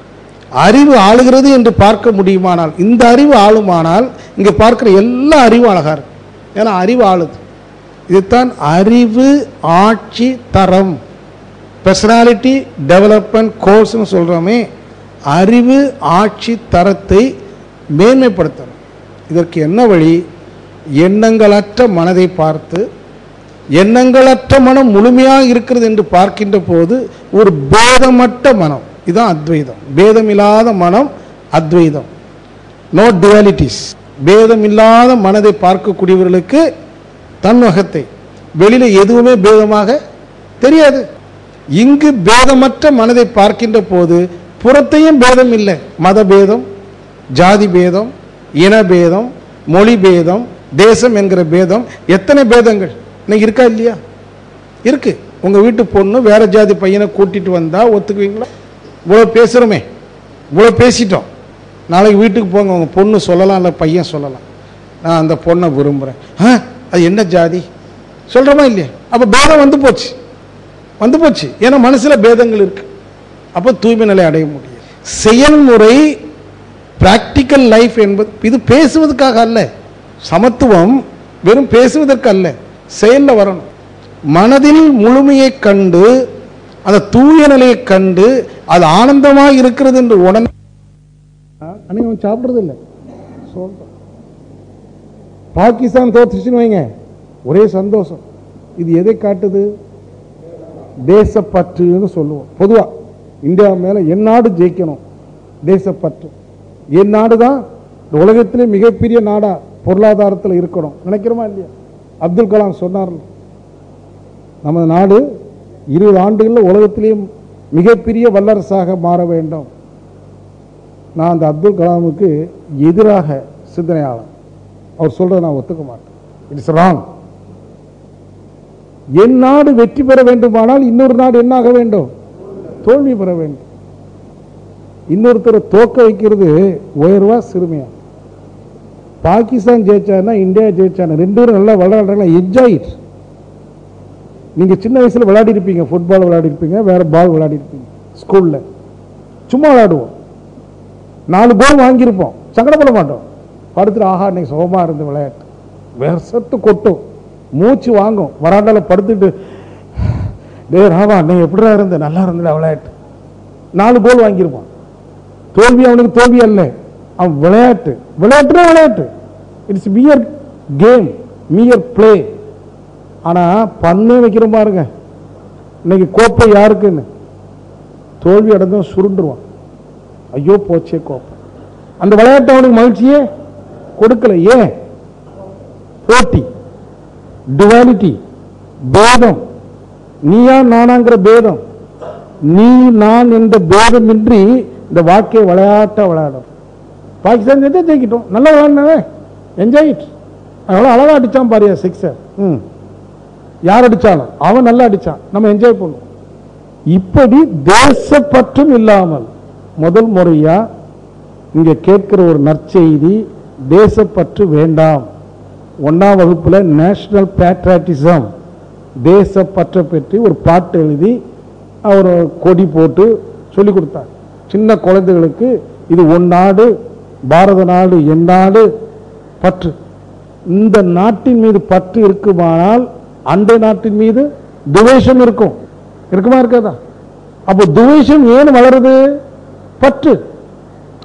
அறிவு ஆளுகிறது என்று பார்க்க முடியுமானால் இந்த அறிவு ஆளுமானால் இங்கே பார்க்குற எல்லா அறிவும் அழகாக இருக்கும் ஏன்னா அறிவு ஆளுது. இதுதான் அறிவு ஆட்சி தரம். பர்சனாலிட்டி டெவலப்மெண்ட் கோர்ஸ்னு சொல்கிறோமே அறிவு ஆட்சி தரத்தை மேன்மைப்படுத்தணும். இதற்கு என்ன வழி? எண்ணங்களற்ற மனதை பார்த்து எண்ணங்களற்ற மனம் முழுமையாக இருக்கிறது என்று பார்க்கின்ற போது ஒரு பேதமற்ற மனம். இதுதான் அத்வைதம். பேதமில்லாத மனம் அத்வைதம். நோ டுவாலிட்டிஸ் பேதமில்லாத மனதை பார்க்கக்கூடியவர்களுக்கு தன்வகத்தை. வெளியில் எதுவுமே பேதமாக தெரியாது. இங்கு பேதமற்ற மனதை பார்க்கின்ற போது புறத்தையும் பேதம் இல்லை. மத பேதம் ஜாதி பேதம் இன பேதம் மொழி பேதம் தேசம் என்கிற பேதம். எத்தனை பேதங்கள்? இன்னைக்கு இருக்கா இல்லையா? இருக்கு. உங்கள் வீட்டு பொண்ணு வேற ஜாதி பையனை கூட்டிட்டு வந்தா ஒத்துக்குவீங்களா? இவ்வளோ பேசுகிறோமே இவ்வளோ பேசிட்டோம். நாளைக்கு வீட்டுக்கு போங்க. உங்கள் பொண்ணு சொல்லலாம் இல்லை பையன் சொல்லலாம். நான் அந்த பொண்ணை விரும்புகிறேன் ஆ? அது என்ன ஜாதி? சொல்கிறோமா இல்லையா? அப்போ பேதம் வந்து போச்சு. வந்து போச்சு. ஏன்னா மனசில் பேதங்கள் இருக்கு. அப்போ தூய்மை நிலை அடைய முடியும் செயல்முறை பிராக்டிக்கல் லைஃப் என்பது இது பேசுவதற்காக அல்ல. சமத்துவம் வெறும் பேசுவதற்கு அல்ல. செயலில் வரணும். மனதில் முழுமையை கண்டு அந்த தூய நிலையை கண்டு அது ஆனந்தமாக இருக்கிறது என்று உடனே அன்னைக்கு அவன் சாப்பிட்றது இல்லை. சொல்கிறான் பாகிஸ்தான் தோற்றுச்சுன்னு வைங்க. ஒரே சந்தோஷம். இது எதை காட்டுது? தேசப்பற்றுன்னு சொல்லுவோம். பொதுவா இந்தியா மேல என் நாடு ஜெயிக்கணும். தேசப்பற்று. என் நாடு தான் இந்த உலகத்திலே மிகப்பெரிய நாடா பொருளாதாரத்தில் இருக்கணும். நினைக்கிறோமா இல்லையா? அப்துல் கலாம் சொன்னார் நமது நாடு இருபது ஆண்டுகளில் உலகத்திலேயும் மிகப்பெரிய வல்லரசாக மாற வேண்டும். நான் அந்த அப்துல் கலாமுக்கு எதிராக சிந்தனையாளன். அவர் சொல்றத நான் ஒத்துக்க மாட்டேன். இட்ஸ் ராங் என் நாடு வெற்றி பெற வேண்டுமானால் இன்னொரு நாடு என்னாக வேண்டும்? தோல்வி பெற வேண்டும். இன்னொருத்தரை தோக்க வைக்கிறது உயர்வா சிறுமையா? பாகிஸ்தான் ஜெயிச்சானா இந்தியா ஜெயிச்சானா ரெண்டு பேரும் நல்லா விளையாடுறாங்களா என்ஜாய் இட் நீங்க சின்ன வயசுல விளையாடி இருப்பீங்க ஃபுட்பால் விளையாடி இருப்பீங்க வேற பால் விளையாடிருப்பீங்க ஸ்கூலில் ஸ்கூல்ல சும்மா விளையாடுவோம். நாலு கோல் வாங்கியிருப்போம் சங்கடப்பட மாட்டோம். படுத்துட்டு ஆஹா இன்னைக்கு சுகமாக இருந்த விளையாட்டு. விசத்து கொட்டும். மூச்சு வாங்கும். வராண்டால படுத்துட்டு டே ராமா நீ எப்படிடா இருந்த? நல்லா இருந்தல விளையாட்டு. நாலு கோல் வாங்கியிருப்பான் தோல்வி அவனுக்கு தோல்வி அல்ல. அவன் விளையாட்டு. விளையாட்டுனா விளையாட்டு. It's mere game mere play ஆனால் பண்ணே வைக்கிறோம் பாருங்க. இன்னைக்கு கோப்பை யாருக்குன்னு? தோல்வி அடைந்தும் சுருண்டுருவான். ஐயோ போச்சே கோப்பை. அந்த விளையாட்டு அவனுக்கு மகிழ்ச்சியே கொடுக்கல. ஏன்? போட்டி டுவாலிட்டி பேதம். நீயா நானாங்கிற பேதம். நீ நான் என்ற பேதமின்றி இந்த வாழ்க்கையை விளையாட்ட விளையாடும். பாகிஸ்தான் ஜெயிச்சா ஜெயிக்கிட்டோம். நல்லா விளையாடினவே என்ஜாய் இட் அவ்வளோ அழகா அடிச்சான் பாரியா சிக்ஸர் ம். யார் அடிச்சாலும்? அவன் நல்லா அடிச்சான். நம்ம என்ஜாய் பண்ணுவோம். இப்படி தேசப்பற்றும் இல்லாமல் முதல் முறையா இங்க கேட்கிற ஒரு நற்செய்தி தேசப்பற்று வேண்டாம். ஒன்றாம் வகுப்புல நேஷனல் பேட்ராட்டிசம் தேசப்பற்றை பற்றி ஒரு பாட்டு எழுதி அவர் கொடி போட்டு சொல்லி கொடுத்தார். சின்ன குழந்தைகளுக்கு இது உன் நாடு பாரத நாடு என் நாடு பற்று. இந்த நாட்டின் மீது பற்று இருக்குமானால் அண்டை நாட்டின் மீது துவேஷம் இருக்கும். இருக்குமா இருக்காதா? அப்போ துவேஷம் ஏன் வளருது? பற்று.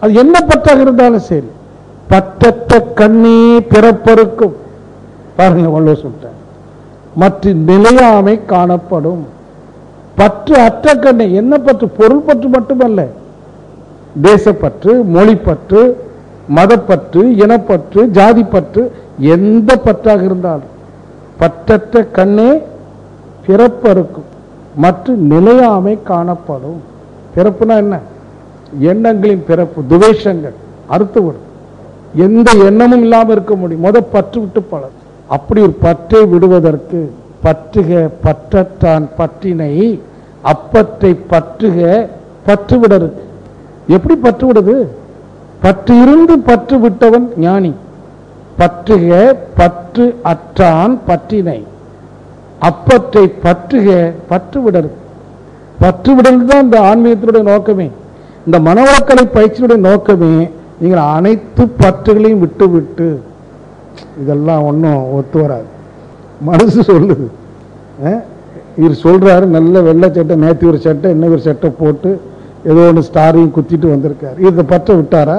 அது என்ன பற்றாக இருந்தாலும் சரி. பற்றற்ற கண்ணே பிறப்பருக்கும் பாருங்க வள்ளுவர் சொல்லிட்டார் மற்ற நிலையாமை காணப்படும். பற்று அற்ற கண்ணை என்ன பற்று? பொருள் பற்று மட்டுமல்ல. தேசப்பற்று மொழிப்பற்று மதப்பற்று இனப்பற்று ஜாதிப்பற்று எந்த பற்றாக இருந்தாலும் பற்றற்ற கண்ணே பிறப்பறுக்கும். மற்றும் நிலையாமை காணப்படும். பிறப்புனா என்ன? எண்ணங்களின் பிறப்பு துவேஷங்கள் அறுத்து விடும் எந்த எண்ணமும் இல்லாமல் இருக்க முடியும். முத பற்று விட்டு பழகு. அப்படி ஒரு பற்றை விடுவதற்கு பற்றுக பற்றத்தான் பற்றினை. அப்பற்றை பற்றுக பற்று எப்படி பற்று விடுது பற்று இருந்து பற்று விட்டவன் ஞானி. பற்றுக பற்று அற்றான் பற்றினை. அப்பற்றை பற்றுக பற்று விடரு பற்று விடல் தான் இந்த ஆன்மீகத்தினுடைய நோக்கமே. இந்த மனவளக்கலை பயிற்சியுடைய நோக்கமே நீங்கள் அனைத்து பற்றுகளையும் விட்டு விட்டு இதெல்லாம் ஒன்றும் ஒத்து வராது. மனசு சொல்லுது. இவர் சொல்கிறாரு நல்ல வெள்ளை சட்டை நேற்று ஒரு சட்டை இன்னும் ஒரு சட்டை போட்டு ஏதோ ஒன்று ஸ்டாரையும் குத்திட்டு வந்திருக்காரு. இதை பற்ற விட்டாரா?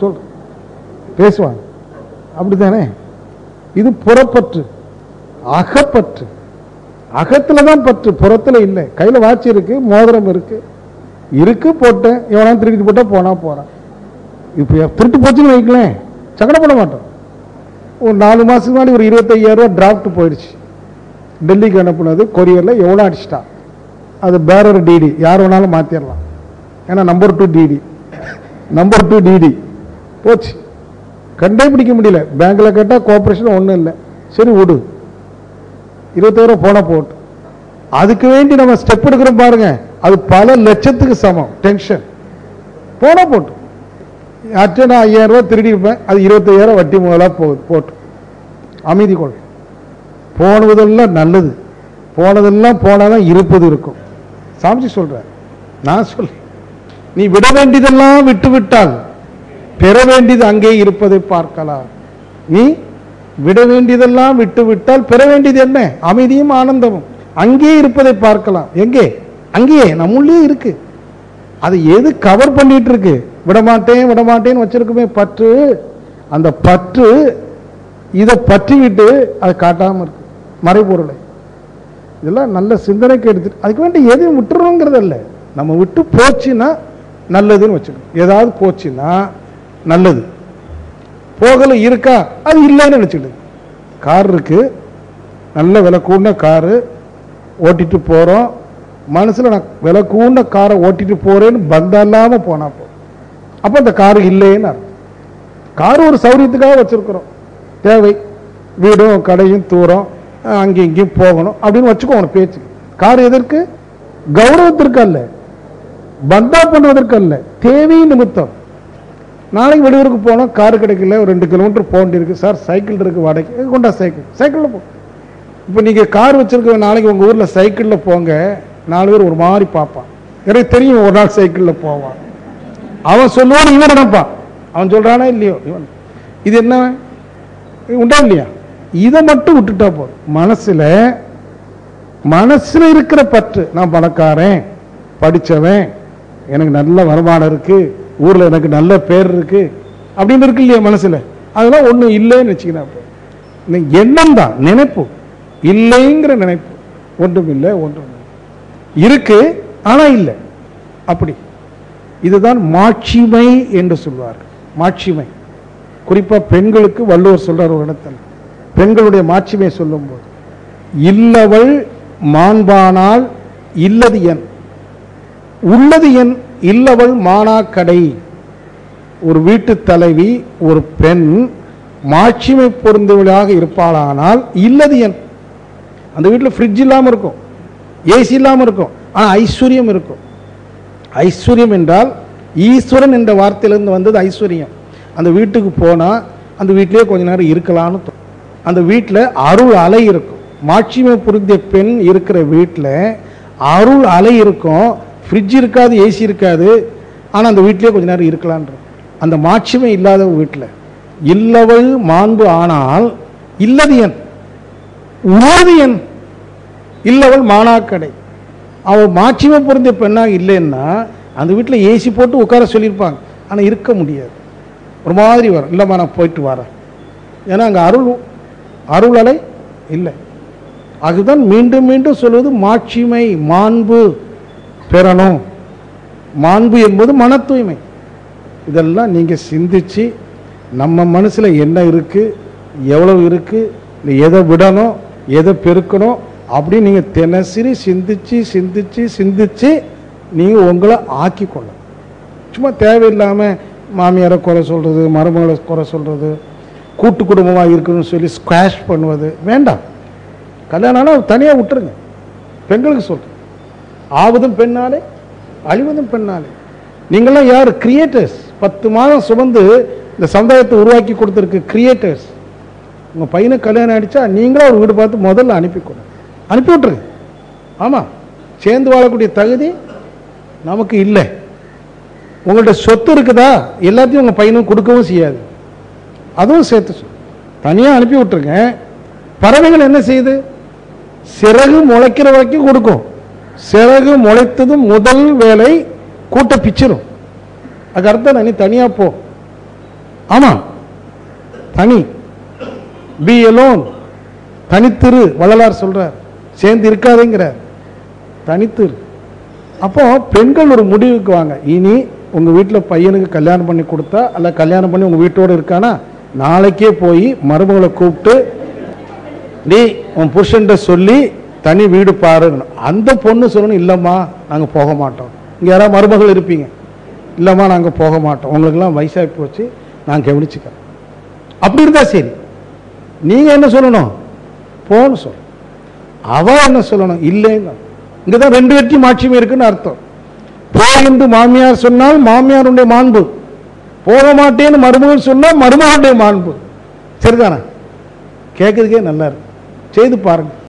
சொல். பேசுவாங்க அப்படித்தானே? இது புறப்பற்று. அகப்பற்று. அகத்தில் தான் பற்று. புறத்தில் இல்லை. கையில் வாட்ச் இருக்கு மோதிரம் இருக்கு. இருக்கு போட்டேன். எவனா திருடிட்டு போட்டால் போனா போகிறான் இப்போ திருட்டு போச்சுன்னு வைக்கலேன் சங்கடப்பட மாட்டோம். ஒரு நாலு மாதத்துக்கு முன்னாடி ஒரு இருபத்தையாயிரம் ரூபா டிராஃப்ட் போயிடுச்சு. டெல்லிக்கு அனுப்புனது கொரியரில் எவ்வளோ அடிச்சிட்டான்? அது பேரர் டிடி யார் வேணாலும் மாற்றிடலாம் ஏன்னா number two DD number two DD போச்சு. கண்டே பிடிக்க முடியல பேங்க்கில் கேட்டால் கோஆப்ரேஷன் ஒன்றும் இல்லை. சரி விடு. இருபத்தாயிரம் போனால் போட்டு. அதுக்கு வேண்டி நம்ம ஸ்டெப் எடுக்கிறோம் பாருங்க. அது பல லட்சத்துக்கு சமம். டென்ஷன் போனால் போட்டு. யார்கிட்ட நான் ஐயாயிரம் ரூபாய் திருடி இருப்பேன் அது இருபத்தையாயிரம் வட்டி முதலாக போகுது போட்டு. அமைதி கொள். போனதெல்லாம் நல்லது. போனதெல்லாம் போனால் தான் இருப்பது இருக்கும். சாமிஜி சொல்றார். நான் சொல் நீ விட வேண்டியதெல்லாம் விட்டு விட்டால் பெற வேண்டியது அங்கே இருப்பதை பார்க்கலாம். நீ விட வேண்டியதெல்லாம் விட்டு விட்டால் பெற வேண்டியது என்ன? அமைதியும் ஆனந்தமும். அங்கே இருப்பதை பார்க்கலாம். எங்கே? அங்கேயே. நம்முள்ளே இருக்கு. அது எது கவர் பண்ணிட்டு இருக்கு விடமாட்டேன் விடமாட்டேன்னு வச்சிருக்குமே பற்று. அந்த பற்று இதை பற்றிக்கிட்டு அதை காட்டாமல் இருக்கு. மறைபொருளை. இதெல்லாம் நல்ல சிந்தனைக்கு எடுத்துட்டு அதுக்கு வேண்டி எதையும் விட்டுறணுங்கிறதில்ல நம்ம விட்டு போச்சுன்னா நல்லதுன்னு வச்சுக்கணும். ஏதாவது போச்சுன்னா நல்லது. போகல இருக்கா? அது இல்லைன்னு நினச்சிடுது கார் இருக்கு. நல்ல விலை கூடின காரு ஓட்டிட்டு போகிறோம் மனசில் நான் விலை கூண்ட காரை ஓட்டிட்டு போகிறேன்னு பந்தம் இல்லாமல் போனால் போ. அப்போ அந்த காரு இல்லைன்னு அர்த்தம். கார் ஒரு சௌரியத்துக்காக வச்சுருக்குறோம். தேவை. வீடும் கடையும் தூரம். அங்கே அங்கேயும் இங்கேயும் போகணும் அப்படின்னு வச்சுக்கோணும் பேச்சு. கார் எதற்கு? கௌரவத்திற்கு அல்ல. பந்தா பண்ணுவதற்கு அல்ல. தேவை நிமித்தம். நாளைக்கு வெளியூருக்கு போனோம் கார் கிடைக்கல ஒரு ரெண்டு கிலோமீட்டர் போக வேண்டியிருக்கு. சார் சைக்கிள் இருக்குது வாடகை கொண்டா சைக்கிள் சைக்கிளில் போ. இப்போ நீங்கள் கார் வச்சுருக்க நாளைக்கு உங்கள் ஊரில் சைக்கிளில் போங்க. நாலு பேர் ஒரு மாதிரி பார்ப்பான். எனக்கு தெரியும் ஒரு நாள் சைக்கிளில் போவான். அவன் சொல்லுவான் இவன் நினைப்பான். அவன் சொல்கிறானா இல்லையோ? இவன். இது என்ன? உண்டா இல்லையா? இதை மட்டும் விட்டுட்டா போதும். மனசுல மனசுல இருக்கிற பற்று. நான் பணக்காரன் படிச்சவன் எனக்கு நல்ல வருமானம் இருக்கு ஊர்ல எனக்கு நல்ல பேர் இருக்கு அப்படின்னு இருக்கு இல்லையா மனசுல? அதெல்லாம் ஒண்ணும் இல்லைன்னு வச்சுக்கிறேன் போதும். எண்ணம் தான் நினைப்பு. இல்லைங்கிற நினைப்பு. ஒன்றும் இல்லை ஒன்றும் இல்லை இருக்கு ஆனா இல்லை. அப்படி. இதுதான் மாட்சிமை என்று சொல்வார் மாட்சிமை. குறிப்பா பெண்களுக்கு வள்ளுவர் சொல்கிறார் ஒரு இடத்துல. பெண்களுடைய மாட்சிமை சொல்லும்போது இல்லவள் மாண்பானால் இல்லது என். உள்ளது என் இல்லவள் மானாக்கடை. ஒரு வீட்டு தலைவி ஒரு பெண் மாட்சிமை பொருந்தவளாக இருப்பாளானால் இல்லது என். அந்த வீட்டில் ஃப்ரிட்ஜ் இல்லாமல் இருக்கும் ஏசி இல்லாமல் இருக்கும் ஆனால் ஐஸ்வர்யம் இருக்கும். ஐஸ்வர்யம் என்றால் ஈஸ்வரன் என்ற வார்த்தையிலிருந்து வந்தது ஐஸ்வர்யம். அந்த வீட்டுக்கு போனால் அந்த வீட்டிலே கொஞ்ச நேரம் இருக்கலாம்னு அந்த வீட்டில் அருள் அலை இருக்கும். மாட்சிமை புரிந்த பெண் இருக்கிற வீட்டில் அருள் அலை இருக்கும். ஃப்ரிட்ஜ் இருக்காது ஏசி இருக்காது. ஆனால் அந்த வீட்டிலேயே கொஞ்ச நேரம் இருக்கலான்ற அந்த மாட்சிமை இல்லாத வீட்டில் இல்லவள் மாண்பு ஆனால் இல்லது என் உள்ளது என் இல்லவள் மானாக்கடை. அவள் மாட்சிமை பொருந்திய பெண்ணாக இல்லைன்னா அந்த வீட்டில் ஏசி போட்டு உட்கார சொல்லியிருப்பாங்க. ஆனால் இருக்க முடியாது. ஒரு மாதிரி வரும். இல்லைம்மா நான் போயிட்டு வரேன். ஏன்னா அங்கே அருள் அருளலை இல்லை. அதுதான் மீண்டும் மீண்டும் சொல்வது மாட்சிமை மாண்பு பெறணும். மாண்பு என்பது மன தூய்மை இதெல்லாம் நீங்கள் சிந்திச்சு நம்ம மனசில் என்ன இருக்குது எவ்வளவு இருக்குது இல்லை எதை விடணும் எதை பெருக்கணும் அப்படின்னு நீங்கள் தினசரி சிந்திச்சு சிந்திச்சு சிந்திச்சு நீங்கள் உங்களை ஆக்கிக்கொள்ளும் சும்மா தேவையில்லாமல் மாமியாரை குறை சொல்கிறது மருமகளை குறை சொல்கிறது கூட்டு குடும்பமாக இருக்கணும்னு சொல்லி ஸ்குவாஷ் பண்ணுவது வேண்டாம். கல்யாணம் ஆனால் தனியாக விட்டுருங்க. பெண்களுக்கு சொல்கிறேன் ஆவதும் பெண்ணாலே அழிவதும் பெண்ணாலே. நீங்களாம் யார்? கிரியேட்டர்ஸ் பத்து மாதம் சுமந்து இந்த சமுதாயத்தை உருவாக்கி கொடுத்துருக்கு கிரியேட்டர்ஸ் உங்கள் பையனுக்கு கல்யாணம் ஆயிடுச்சா? நீங்களும் ஒரு வீடு பார்த்து முதல்ல அனுப்பி அனுப்பி விட்ருங்க ஆமாம் சேர்ந்து வாழக்கூடிய தகுதி நமக்கு இல்லை. உங்கள்கிட்ட சொத்து இருக்குதா? எல்லாத்தையும் உங்கள் பையனும் கொடுக்கவும் செய்யாது. அதுவும் சேர்த்து தனியாக அனுப்பி விட்டுருக்கேன். பறவைகள் என்ன செய்யுது? சிறகு முளைக்கிற வரைக்கும் கொடுக்கும். சிறகு முளைத்ததும் முதல் வேலை கூட்ட பிச்சிரும். அதுக்கு அர்த்தம் நீ தனியாக போ. ஆமாம் தனி. பி எலோன் தனித்திரு வள்ளலார் சொல்றார். சேர்ந்து இருக்காதேங்கிறார். தனித்திரு. அப்போ பெண்கள் ஒரு முடிவுக்கு வாங்க. இனி உங்கள் வீட்டில் பையனுக்கு கல்யாணம் பண்ணி கொடுத்தா அல்ல கல்யாணம் பண்ணி உங்கள் வீட்டோடு இருக்கானா? நாளைக்கே போய் மருமகளை கூப்பிட்டு நீ உன் புருஷன்ட்ட சொல்லி தனி வீடு பாருங்க அந்த பொண்ணு சொல்லணும் இல்லைம்மா நாங்கள் போக மாட்டோம். இங்கே யாராவது மருமகள் இருப்பீங்க. இல்லைம்மா நாங்கள் போக மாட்டோம். உங்களுக்கெல்லாம் வயசாகி போச்சு. நான் கவனிச்சுக்கிறேன். அப்படி இருந்தால் சரி. நீங்கள் என்ன சொல்லணும்? போன்னு சொல்ல. அவ என்ன சொல்லணும்? இல்லைங்க இங்கே தான் ரெண்டு வெற்றி மாட்சிமை இருக்குன்னு அர்த்தம். போ என்று மாமியார் சொன்னால் மாமியாருடைய மாண்பு. போக மாட்டேன்னு மருமகன் சொன்னால் மருமகனுடைய மாண்பு. சரிதானே? கேட்குறதுக்கே நல்லா இருக்கு. செய்து பாருங்க.